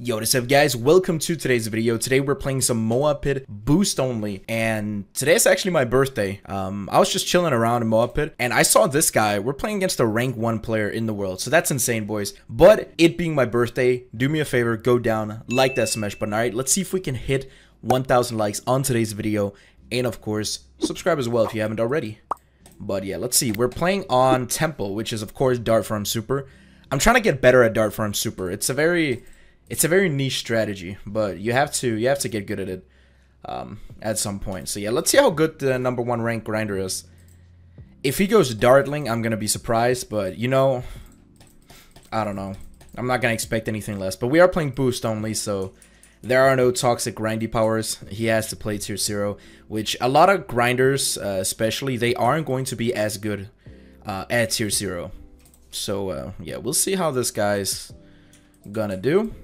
Yo, what's up guys? Welcome to today's video. Today we're playing some Moa Pit boost only and today is actually my birthday. Um, I was just chilling around in Moa Pit and I saw this guy. We're playing against a rank 1 player in the world, so that's insane boys. But it being my birthday, do me a favor, go down, like that smash button, alright? Let's see if we can hit 1000 likes on today's video and of course, subscribe as well if you haven't already. But yeah, let's see. We're playing on Temple, which is of course Dart Farm Super. I'm trying to get better at Dart Farm Super. It's a very it's a very niche strategy, but you have to you have to get good at it um, at some point. So yeah, let's see how good the number one rank grinder is. If he goes dartling, I'm gonna be surprised, but you know, I don't know. I'm not gonna expect anything less. But we are playing boost only, so there are no toxic grindy powers. He has to play tier zero, which a lot of grinders, uh, especially, they aren't going to be as good uh, at tier zero. So uh, yeah, we'll see how this guy's gonna do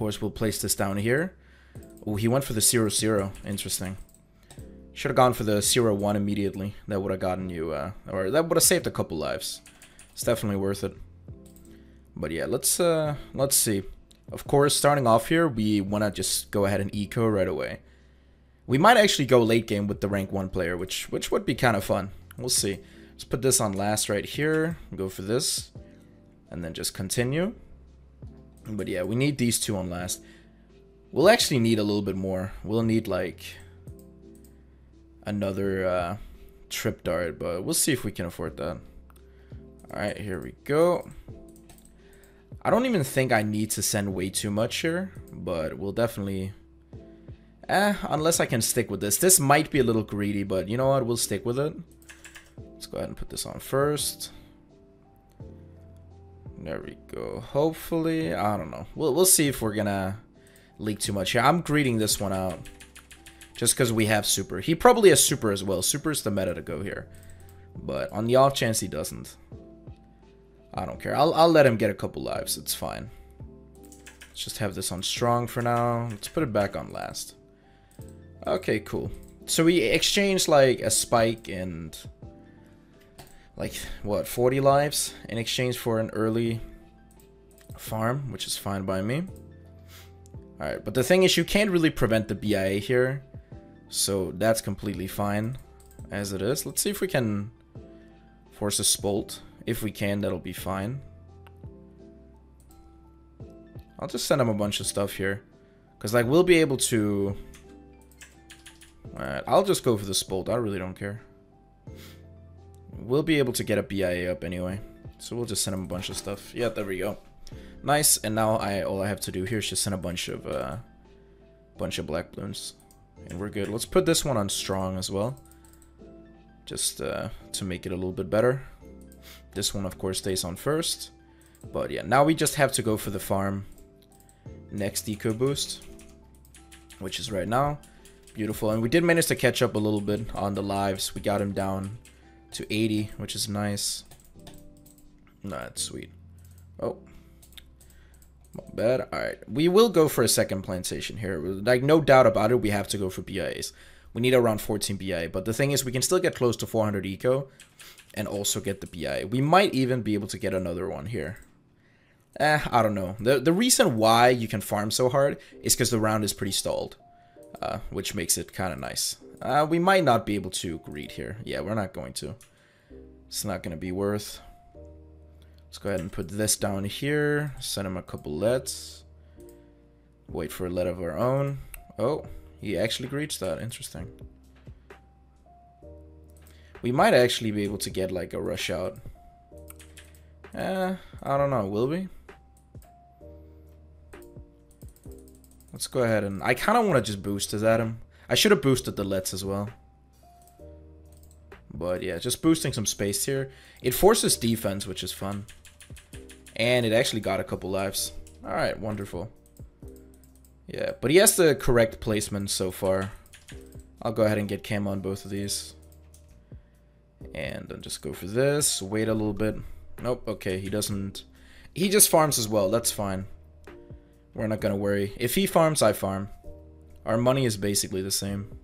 course, we'll place this down here. Oh, he went for the 0, 0. Interesting. Should have gone for the 0, 1 immediately. That would have gotten you, uh, or that would have saved a couple lives. It's definitely worth it. But yeah, let's, uh, let's see. Of course, starting off here, we want to just go ahead and eco right away. We might actually go late game with the rank 1 player, which, which would be kind of fun. We'll see. Let's put this on last right here. Go for this. And then just continue. But yeah, we need these two on last. We'll actually need a little bit more. We'll need like another uh, trip dart, but we'll see if we can afford that. Alright, here we go. I don't even think I need to send way too much here, but we'll definitely... Eh, unless I can stick with this. This might be a little greedy, but you know what? We'll stick with it. Let's go ahead and put this on first. There we go. Hopefully, I don't know. We'll, we'll see if we're gonna leak too much here. I'm greeding this one out. Just because we have super. He probably has super as well. Super is the meta to go here. But on the off chance he doesn't. I don't care. I'll, I'll let him get a couple lives. It's fine. Let's just have this on strong for now. Let's put it back on last. Okay, cool. So we exchanged like a spike and like what 40 lives in exchange for an early farm which is fine by me all right but the thing is you can't really prevent the BIA here so that's completely fine as it is let's see if we can force a spolt if we can that'll be fine I'll just send him a bunch of stuff here because like we'll be able to Alright, I'll just go for the spolt. I really don't care. We'll be able to get a BIA up anyway. So we'll just send him a bunch of stuff. Yeah, there we go. Nice, and now I all I have to do here is just send a bunch of uh bunch of black balloons. And we're good. Let's put this one on strong as well. Just uh, to make it a little bit better. This one of course stays on first. But yeah, now we just have to go for the farm next eco boost. Which is right now. Beautiful. And we did manage to catch up a little bit on the lives. We got him down to 80, which is nice. That's sweet. Oh. Not bad. Alright. We will go for a second plantation here. Like, no doubt about it, we have to go for BIAs. We need around 14 BIA. But the thing is, we can still get close to 400 eco and also get the BIA. We might even be able to get another one here. Eh, I don't know. The, the reason why you can farm so hard is because the round is pretty stalled. Uh, which makes it kind of nice. Uh, we might not be able to greed here. Yeah, we're not going to. It's not going to be worth. Let's go ahead and put this down here. Send him a couple lets. Wait for a let of our own. Oh, he actually greeds that. Interesting. We might actually be able to get like a rush out. Eh, I don't know. Will we? Let's go ahead and... I kind of want to just boost his Adam. I should have boosted the lets as well. But yeah, just boosting some space here. It forces defense, which is fun. And it actually got a couple lives. Alright, wonderful. Yeah, but he has the correct placement so far. I'll go ahead and get cam on both of these. And then just go for this. Wait a little bit. Nope, okay, he doesn't... He just farms as well, that's fine. We're not gonna worry. If he farms, I farm. Our money is basically the same.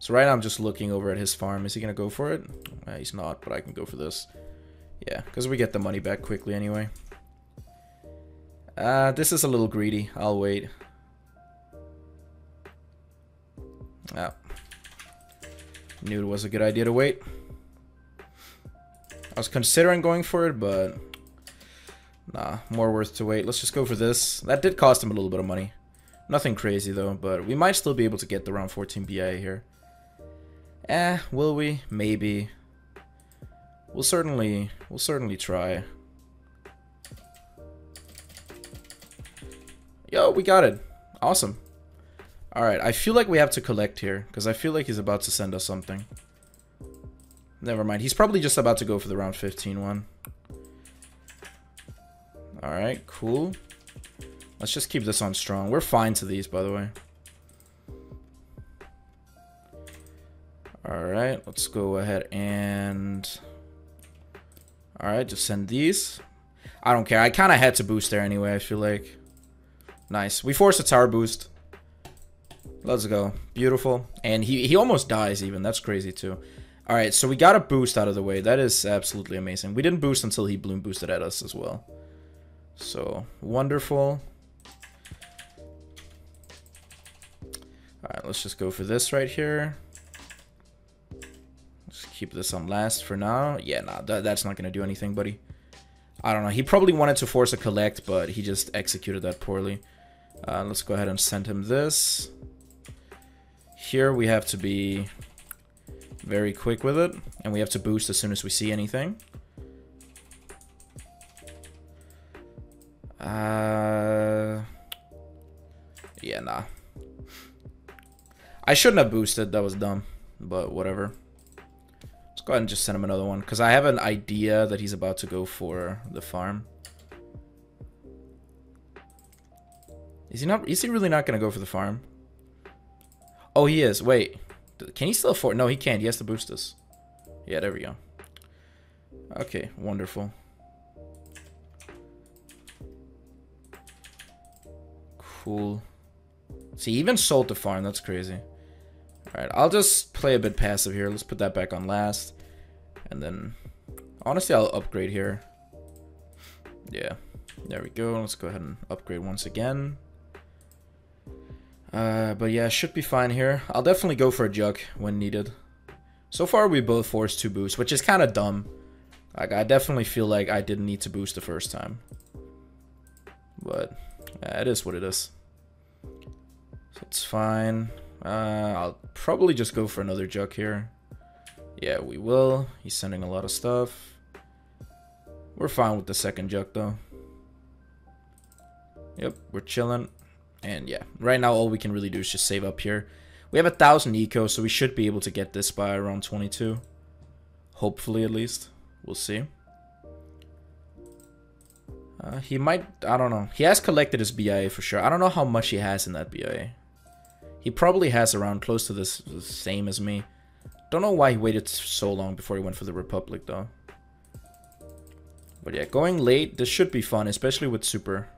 So right now I'm just looking over at his farm. Is he going to go for it? Uh, he's not, but I can go for this. Yeah, because we get the money back quickly anyway. Uh, this is a little greedy. I'll wait. Oh. Knew it was a good idea to wait. I was considering going for it, but... Nah, more worth to wait. Let's just go for this. That did cost him a little bit of money. Nothing crazy, though, but we might still be able to get the round 14 BIA here. Eh, will we? Maybe. We'll certainly... We'll certainly try. Yo, we got it. Awesome. Alright, I feel like we have to collect here, because I feel like he's about to send us something. Never mind. He's probably just about to go for the round 15 one. Alright, cool. Let's just keep this on strong. We're fine to these, by the way. Alright, let's go ahead and... Alright, just send these. I don't care. I kind of had to boost there anyway, I feel like. Nice. We forced a tower boost. Let's go. Beautiful. And he, he almost dies even. That's crazy too. Alright, so we got a boost out of the way. That is absolutely amazing. We didn't boost until he bloon boosted at us as well. So, wonderful. Alright, let's just go for this right here. Let's keep this on last for now. Yeah, nah, that, that's not going to do anything, buddy. I don't know. He probably wanted to force a collect, but he just executed that poorly. Uh, let's go ahead and send him this. Here we have to be very quick with it, and we have to boost as soon as we see anything. Uh, yeah, nah. I shouldn't have boosted, that was dumb, but whatever. Let's go ahead and just send him another one, because I have an idea that he's about to go for the farm. Is he not? Is he really not going to go for the farm? Oh, he is. Wait. Can he still afford? No, he can't. He has to boost us. Yeah, there we go. Okay, wonderful. Cool. See, even sold the farm. That's crazy. Alright, I'll just play a bit passive here. Let's put that back on last. And then, honestly, I'll upgrade here. Yeah, there we go. Let's go ahead and upgrade once again. Uh, but yeah, should be fine here. I'll definitely go for a Jug when needed. So far, we both forced two boosts, which is kind of dumb. Like, I definitely feel like I didn't need to boost the first time. But, yeah, it is what it is. So it's fine. Uh, I'll probably just go for another Jug here. Yeah, we will. He's sending a lot of stuff. We're fine with the second Jug, though. Yep, we're chilling. And yeah, right now all we can really do is just save up here. We have a thousand eco, so we should be able to get this by around 22. Hopefully, at least. We'll see. Uh, he might, I don't know. He has collected his BIA for sure. I don't know how much he has in that BIA. He probably has around close to this same as me. Don't know why he waited so long before he went for the Republic though. But yeah, going late, this should be fun, especially with Super.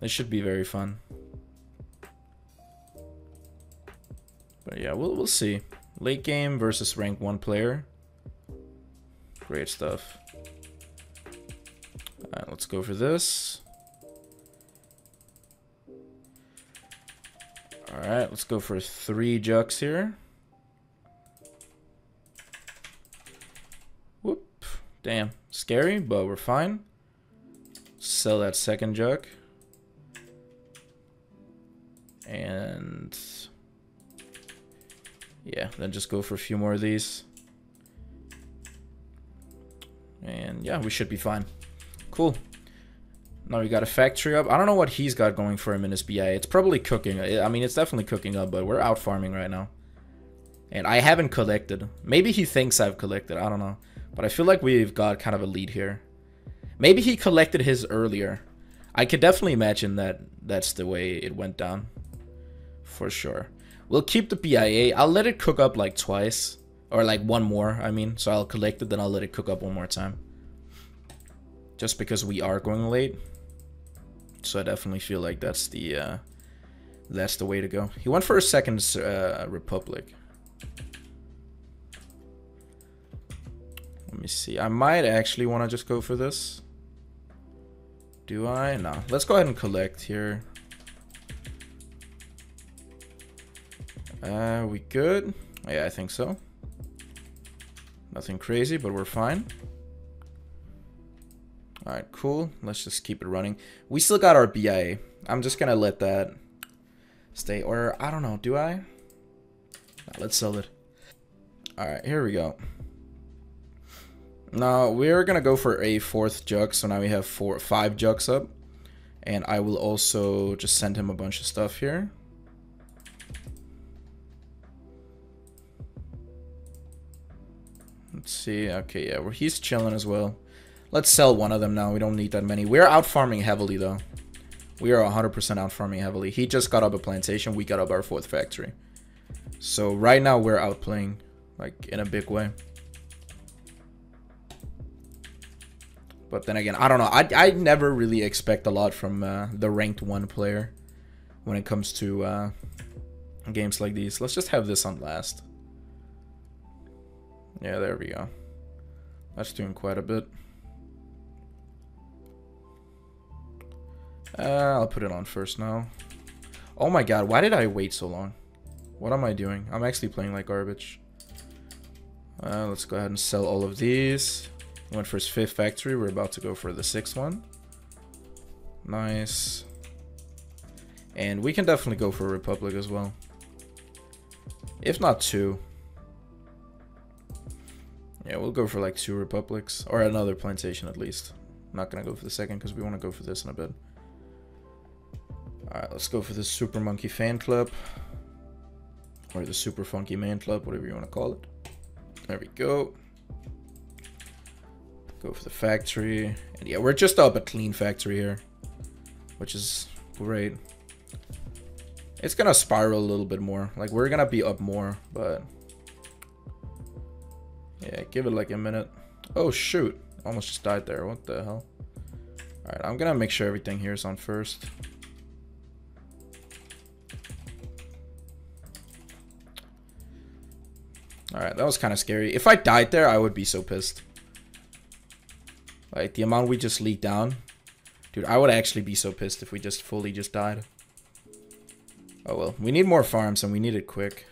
This should be very fun. But yeah, we'll, we'll see. Late game versus rank 1 player. Great stuff. Alright, let's go for this. Alright, let's go for three jugs here. Whoop. Damn. Scary, but we're fine. Sell that second jug. And yeah, then just go for a few more of these. And yeah, we should be fine. Cool. Now we got a factory up. I don't know what he's got going for him in his BI. It's probably cooking. I mean, it's definitely cooking up, but we're out farming right now. And I haven't collected. Maybe he thinks I've collected. I don't know. But I feel like we've got kind of a lead here. Maybe he collected his earlier. I could definitely imagine that that's the way it went down. For sure. We'll keep the BIA. I'll let it cook up like twice. Or like one more, I mean. So I'll collect it, then I'll let it cook up one more time. Just because we are going late. So I definitely feel like that's the uh, that's the way to go. He went for a second uh, Republic. Let me see. I might actually want to just go for this. Do I? No. Let's go ahead and collect here. Uh, we good? Yeah, I think so. Nothing crazy, but we're fine. Alright, cool. Let's just keep it running. We still got our BIA. I'm just gonna let that stay. Or, I don't know, do I? Let's sell it. Alright, here we go. Now, we're gonna go for a fourth jug, so now we have four, five jugs up. And I will also just send him a bunch of stuff here. Let's see. Okay, yeah, well, he's chilling as well. Let's sell one of them now. We don't need that many. We're out farming heavily, though. We are 100% out farming heavily. He just got up a plantation. We got up our fourth factory. So right now we're outplaying, like, in a big way. But then again, I don't know. I, I never really expect a lot from uh, the ranked one player when it comes to uh, games like these. Let's just have this on last. Yeah, there we go. That's doing quite a bit. Uh, I'll put it on first now. Oh my god, why did I wait so long? What am I doing? I'm actually playing like garbage. Uh, let's go ahead and sell all of these. Went for his fifth factory. We're about to go for the sixth one. Nice. And we can definitely go for a Republic as well. If not two. Yeah, we'll go for like two Republics. Or another plantation at least. I'm not going to go for the second because we want to go for this in a bit. Alright, let's go for the Super Monkey Fan Club. Or the Super Funky Man Club, whatever you want to call it. There we go. Go for the factory. And yeah, we're just up a clean factory here. Which is great. It's gonna spiral a little bit more. Like, we're gonna be up more, but... Yeah, give it like a minute. Oh, shoot. Almost just died there. What the hell? Alright, I'm gonna make sure everything here is on first. Alright, that was kind of scary. If I died there, I would be so pissed. Like, the amount we just leaked down. Dude, I would actually be so pissed if we just fully just died. Oh well, we need more farms and we need it quick.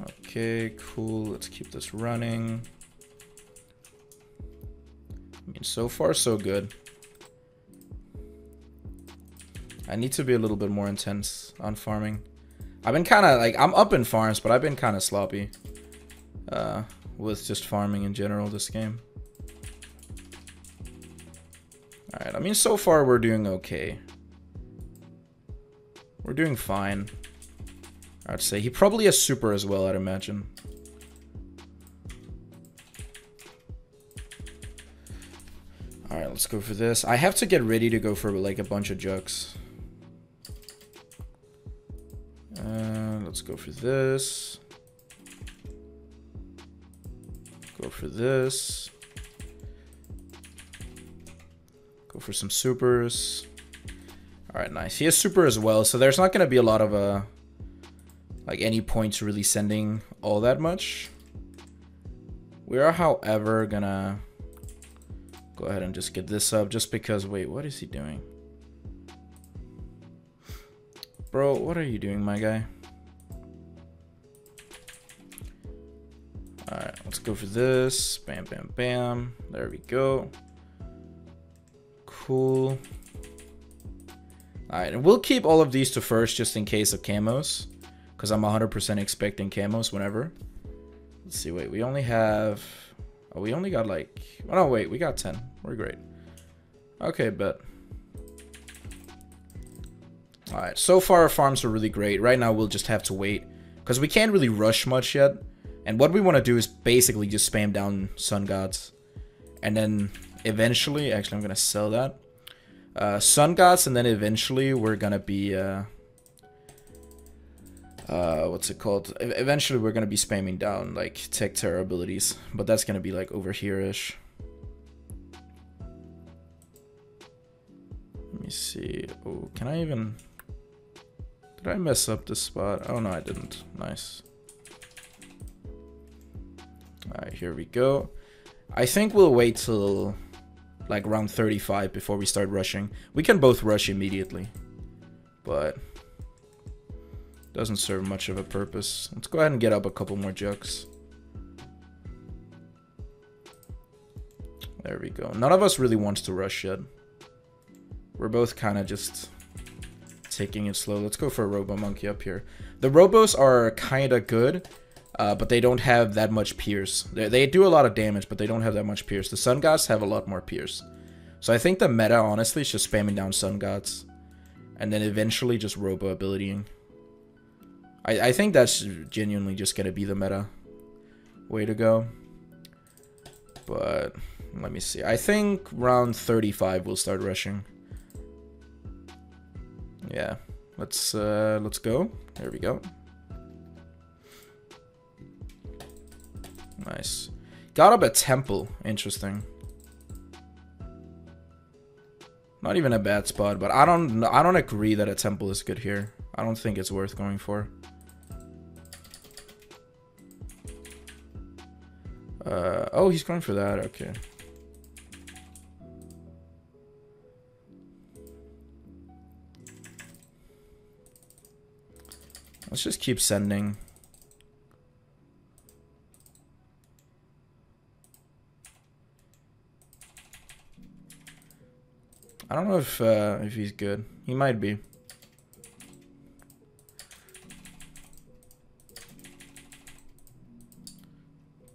Okay, cool. Let's keep this running. I mean, so far so good. I need to be a little bit more intense on farming. I've been kind of like, I'm up in farms, but I've been kind of sloppy uh, with just farming in general this game. Alright, I mean, so far we're doing okay. We're doing fine. I'd say he probably has super as well, I'd imagine. Alright, let's go for this. I have to get ready to go for like a bunch of jugs. Uh, let's go for this. Go for this. Go for some supers. Alright, nice. He has super as well, so there's not going to be a lot of, uh, like, any points really sending all that much. We are, however, gonna go ahead and just get this up just because, wait, what is he doing? Bro, what are you doing, my guy? Alright, let's go for this. Bam, bam, bam. There we go. Cool. Alright, and we'll keep all of these to first just in case of camos. Because I'm 100% expecting camos whenever. Let's see, wait, we only have... Oh, we only got like... Oh, no, wait, we got 10. We're great. Okay, but... Alright, so far our farms are really great. Right now we'll just have to wait. Because we can't really rush much yet. And what we want to do is basically just spam down Sun Gods. And then eventually, actually I'm going to sell that. Uh, Sun Gods and then eventually we're going to be... Uh, uh, what's it called? Eventually we're going to be spamming down like Tech Terror abilities. But that's going to be like over here-ish. Let me see. Oh, can I even... Did I mess up this spot? Oh no, I didn't. Nice. Alright, here we go. I think we'll wait till like round 35 before we start rushing. We can both rush immediately. But doesn't serve much of a purpose. Let's go ahead and get up a couple more jugs. There we go. None of us really wants to rush yet. We're both kind of just taking it slow. Let's go for a Robo Monkey up here. The Robos are kind of good, uh, but they don't have that much pierce. They, they do a lot of damage, but they don't have that much pierce. The Sun Gods have a lot more pierce. So I think the meta, honestly, is just spamming down Sun Gods. And then eventually just Robo abilitying. I, I think that's genuinely just going to be the meta way to go. But let me see. I think round 35 we'll start rushing. Yeah. Let's uh let's go. There we go. Nice. Got up a temple. Interesting. Not even a bad spot, but I don't I don't agree that a temple is good here. I don't think it's worth going for. Uh, oh, he's going for that. Okay. Let's just keep sending. I don't know if uh, if he's good. He might be.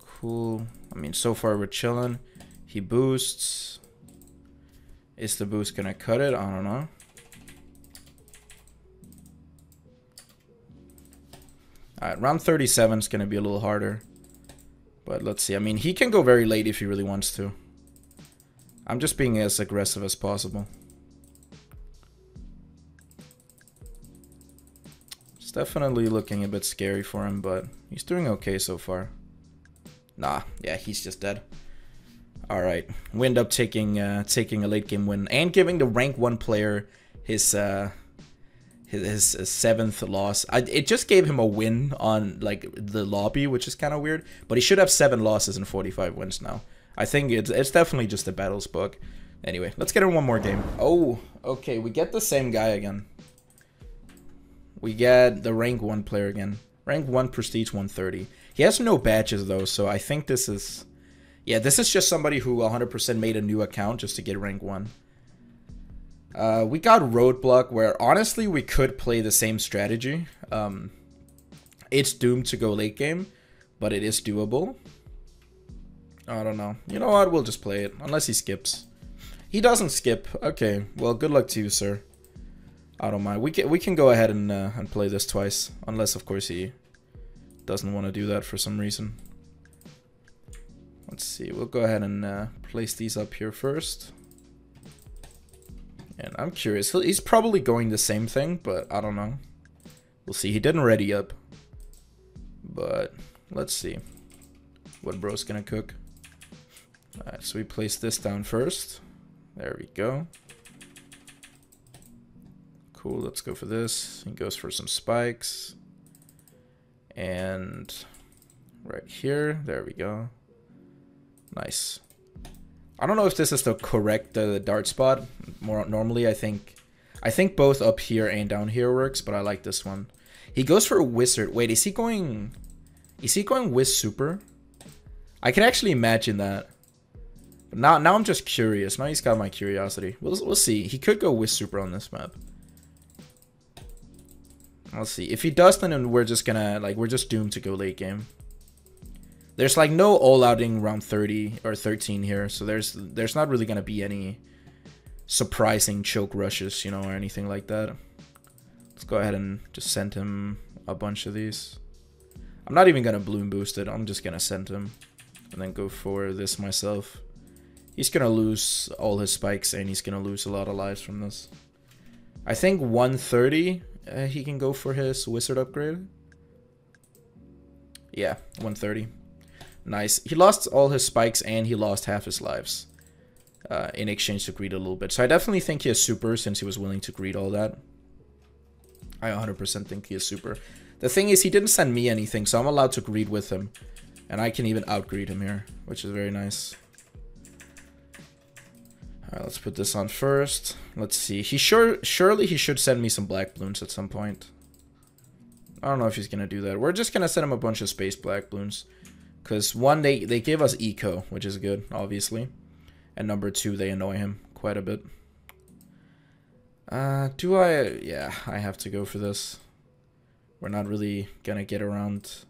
Cool. I mean, so far we're chilling. He boosts. Is the boost gonna cut it? I don't know. Alright, round 37 is going to be a little harder. But let's see. I mean, he can go very late if he really wants to. I'm just being as aggressive as possible. It's definitely looking a bit scary for him, but he's doing okay so far. Nah, yeah, he's just dead. Alright, we end up taking, uh, taking a late game win and giving the rank 1 player his... Uh, his, his seventh loss. I, it just gave him a win on like the lobby, which is kind of weird. But he should have seven losses and 45 wins now. I think it's it's definitely just a battles book. Anyway, let's get in one more game. Oh, okay, we get the same guy again. We get the rank 1 player again. Rank 1 Prestige 130. He has no badges though, so I think this is... Yeah, this is just somebody who 100% made a new account just to get rank 1. Uh, we got Roadblock, where honestly we could play the same strategy. Um, it's doomed to go late game, but it is doable. I don't know. You know what? We'll just play it, unless he skips. He doesn't skip. Okay, well, good luck to you, sir. I don't mind. We can we can go ahead and uh, and play this twice, unless of course he doesn't want to do that for some reason. Let's see. We'll go ahead and uh, place these up here first. And I'm curious. He's probably going the same thing, but I don't know. We'll see. He didn't ready up. But let's see what bro's gonna cook. Alright, so we place this down first. There we go. Cool, let's go for this. He goes for some spikes. And right here, there we go. Nice. I don't know if this is the correct uh, dart spot. More normally, I think, I think both up here and down here works, but I like this one. He goes for a wizard. Wait, is he going? Is he going with super? I can actually imagine that. But now, now I'm just curious. Now he's got my curiosity. We'll, we'll see. He could go with super on this map. Let's see. If he does, then we're just gonna like we're just doomed to go late game. There's like no all-outing round 30 or 13 here, so there's there's not really gonna be any surprising choke rushes, you know, or anything like that. Let's go ahead and just send him a bunch of these. I'm not even gonna bloon boost it. I'm just gonna send him and then go for this myself. He's gonna lose all his spikes and he's gonna lose a lot of lives from this. I think 130 uh, he can go for his wizard upgrade. Yeah, 130. Nice. He lost all his spikes and he lost half his lives uh, in exchange to greed a little bit. So I definitely think he is super since he was willing to greed all that. I 100% think he is super. The thing is, he didn't send me anything, so I'm allowed to greed with him. And I can even outgreed him here, which is very nice. Alright, let's put this on first. Let's see. He sure surely he should send me some black balloons at some point. I don't know if he's gonna do that. We're just gonna send him a bunch of space black balloons. Cause one, they, they give us eco, which is good, obviously. And number two, they annoy him quite a bit. Uh, do I... Yeah, I have to go for this. We're not really gonna get around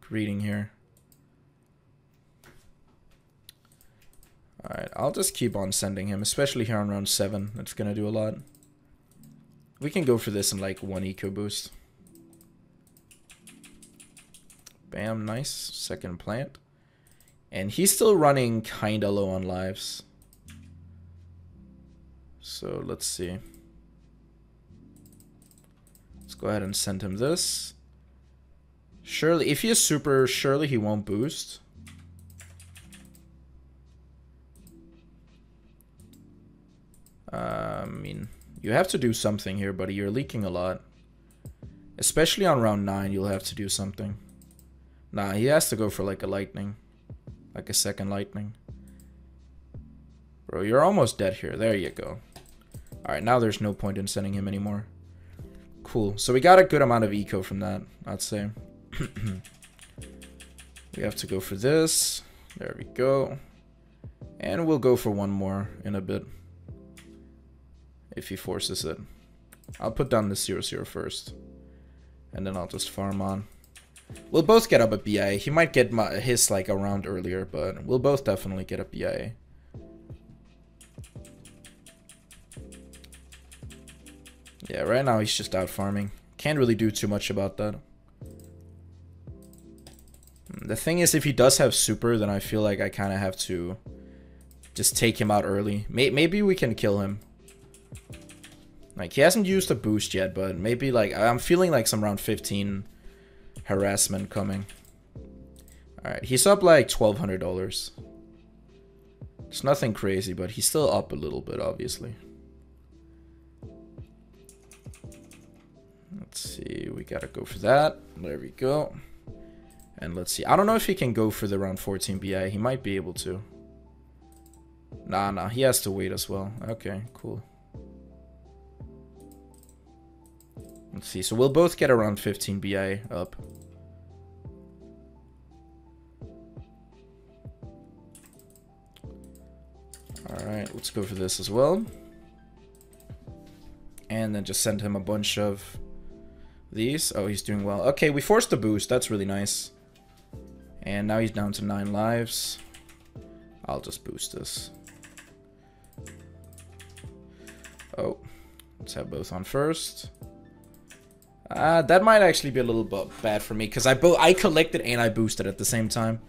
greeding here. Alright, I'll just keep on sending him, especially here on round 7. It's gonna do a lot. We can go for this in like one eco boost. Bam, nice. Second plant. And he's still running kinda low on lives. So let's see. Let's go ahead and send him this. Surely, if he is super, surely he won't boost. Uh, I mean, you have to do something here, buddy. You're leaking a lot. Especially on round 9, you'll have to do something. Nah, he has to go for like a lightning. Like a second lightning. Bro, you're almost dead here. There you go. Alright, now there's no point in sending him anymore. Cool. So we got a good amount of eco from that, I'd say. we have to go for this. There we go. And we'll go for one more in a bit if he forces it. I'll put down the 0 0 first. And then I'll just farm on. We'll both get up a BIA. He might get my, his like around earlier, but we'll both definitely get a BIA. Yeah, right now he's just out farming. Can't really do too much about that. Hmm, the thing is, if he does have super, then I feel like I kind of have to just take him out early. Maybe we can kill him. Like, he hasn't used a boost yet, but maybe, like, I'm feeling like some round 15 harassment coming. Alright, he's up like $1,200. It's nothing crazy, but he's still up a little bit, obviously. Let's see, we gotta go for that. There we go. And let's see. I don't know if he can go for the round 14 BI. He might be able to. Nah, nah. He has to wait as well. Okay, cool. Let's see. So we'll both get around 15 BI up. Alright, let's go for this as well. And then just send him a bunch of these. Oh, he's doing well. Okay, we forced the boost. That's really nice. And now he's down to 9 lives. I'll just boost this. Oh, let's have both on first. Uh, that might actually be a little bad for me because I I collected and I boosted at the same time.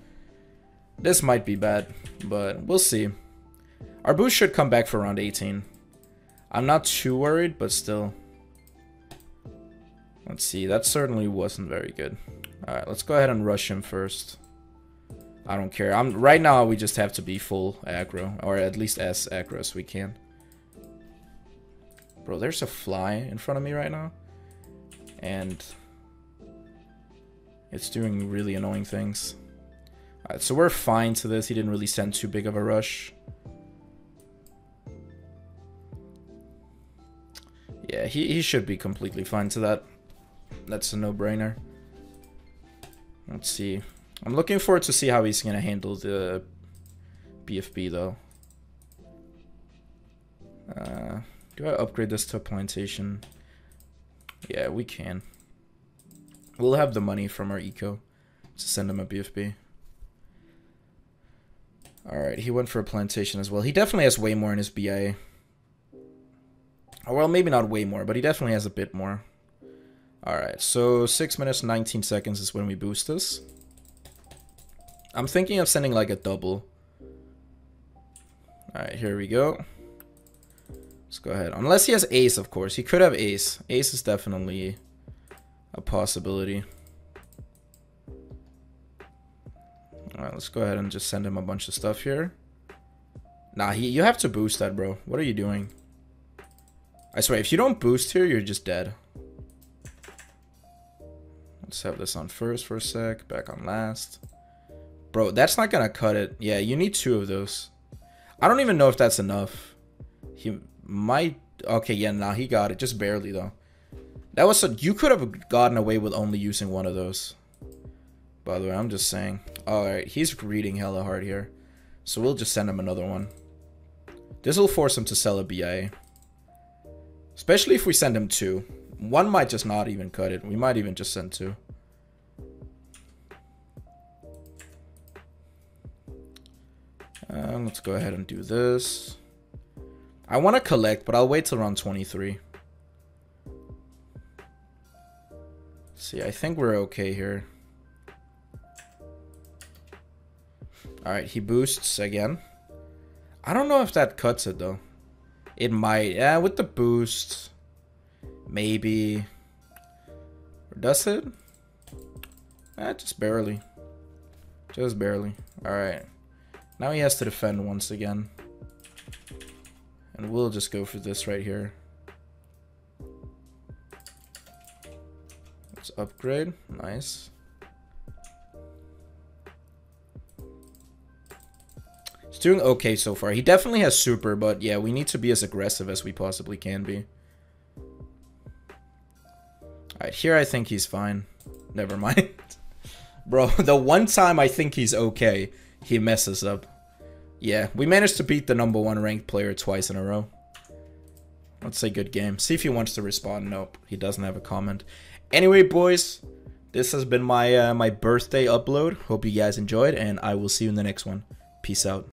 This might be bad, but we'll see. Our boost should come back for round 18. I'm not too worried, but still. Let's see, that certainly wasn't very good. Alright, let's go ahead and rush him first. I don't care. I'm Right now, we just have to be full aggro, or at least as aggro as we can. Bro, there's a fly in front of me right now and it's doing really annoying things. Alright, so we're fine to this. He didn't really send too big of a rush. Yeah, he, he should be completely fine to that. That's a no-brainer. Let's see. I'm looking forward to see how he's going to handle the BFB, though. Uh, do I upgrade this to a plantation? Yeah, we can. We'll have the money from our eco to send him a BFB. Alright, he went for a plantation as well. He definitely has way more in his BIA. well, maybe not way more, but he definitely has a bit more. Alright, so 6 minutes 19 seconds is when we boost this. I'm thinking of sending like a double. Alright, here we go. Let's go ahead. Unless he has ace, of course. He could have ace. Ace is definitely a possibility. Alright, let's go ahead and just send him a bunch of stuff here. Nah, he, you have to boost that, bro. What are you doing? I swear, if you don't boost here, you're just dead. Let's have this on first for a sec, back on last. Bro, that's not gonna cut it. Yeah, you need two of those. I don't even know if that's enough. He might... Okay, yeah, nah, he got it. Just barely, though. That was... A, you could have gotten away with only using one of those. By the way, I'm just saying. Alright, he's reading hella hard here. So we'll just send him another one. This will force him to sell a BIA. Especially if we send him two. One might just not even cut it. We might even just send two. Let's go ahead and do this. I want to collect, but I'll wait till round 23. See, I think we're okay here. Alright, he boosts again. I don't know if that cuts it, though. It might. Yeah, with the boost. Maybe. Or does it? Eh, just barely. Just barely. Alright. Now he has to defend once again. And we'll just go for this right here. Let's upgrade. Nice. He's doing okay so far. He definitely has super, but yeah, we need to be as aggressive as we possibly can be. Alright, here I think he's fine. Never mind. Bro, the one time I think he's okay, he messes up. Yeah, we managed to beat the number one ranked player twice in a row. Let's say good game. See if he wants to respond. Nope, he doesn't have a comment. Anyway, boys, this has been my uh, my birthday upload. Hope you guys enjoyed, and I will see you in the next one. Peace out.